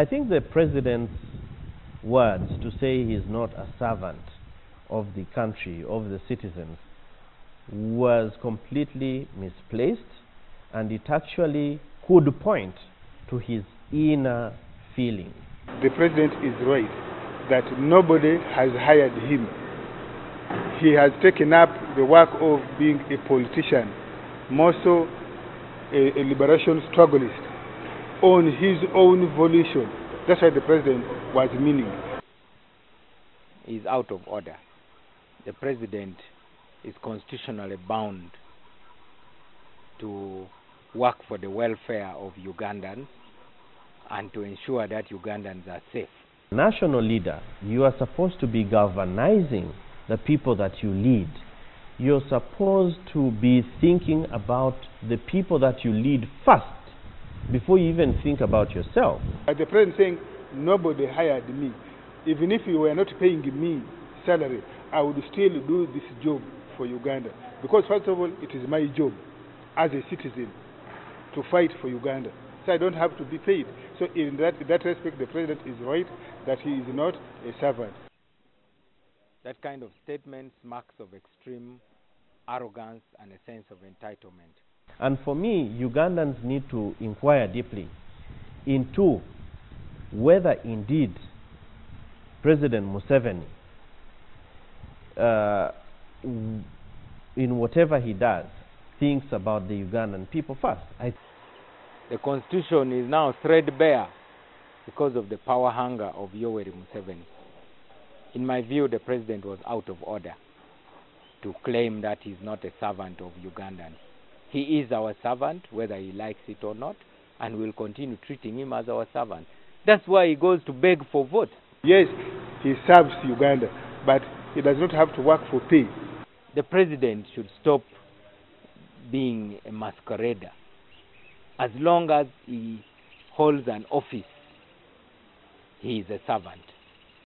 I think the president's words to say he is not a servant of the country, of the citizens, was completely misplaced and it actually could point to his inner feeling. The president is right that nobody has hired him. He has taken up the work of being a politician, more so a, a liberation strugglist, on his own volition. That's what the president was meaning. Is out of order. The president is constitutionally bound to work for the welfare of Ugandans and to ensure that Ugandans are safe. National leader, you are supposed to be galvanizing the people that you lead. You're supposed to be thinking about the people that you lead first before you even think about yourself. At the president saying, nobody hired me. Even if you were not paying me salary, I would still do this job for Uganda. Because first of all, it is my job as a citizen to fight for Uganda. So I don't have to be paid. So in that, in that respect, the president is right that he is not a servant. That kind of statement marks of extreme arrogance and a sense of entitlement. And for me, Ugandans need to inquire deeply into whether indeed President Museveni, uh, in whatever he does, thinks about the Ugandan people first. I the constitution is now threadbare because of the power hunger of Yoweri Museveni. In my view, the president was out of order to claim that he's not a servant of Ugandans. He is our servant, whether he likes it or not, and we'll continue treating him as our servant. That's why he goes to beg for vote. Yes, he serves Uganda, but he does not have to work for pay. The president should stop being a masquerader as long as he holds an office, he is a servant.